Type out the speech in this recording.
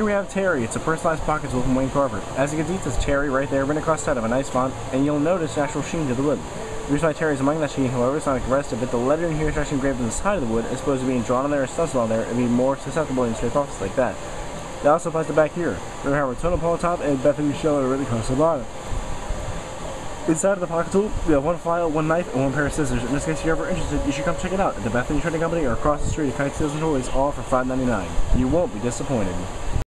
Here we have Terry. It's a personalized pocket tool from Wayne Carver. As you can see, it Terry right there, written across the side of a nice font, and you'll notice the actual sheen to the wood. The reason why Terry is among that sheen, however, is not like the rest of it. The lettering here is actually engraved on the side of the wood, as opposed to being drawn on there or stenciled on there, and be more susceptible in straight office like that. That also applies to back here. We have our tonal pole top and Bethany Sheller written across the bottom. Inside of the pocket tool, we have one file, one knife, and one pair of scissors. In this case, if you're ever interested, you should come check it out at the Bethany Trading Company or across the street at Kites, Tails and Toys, all for $5.99. You won't be disappointed.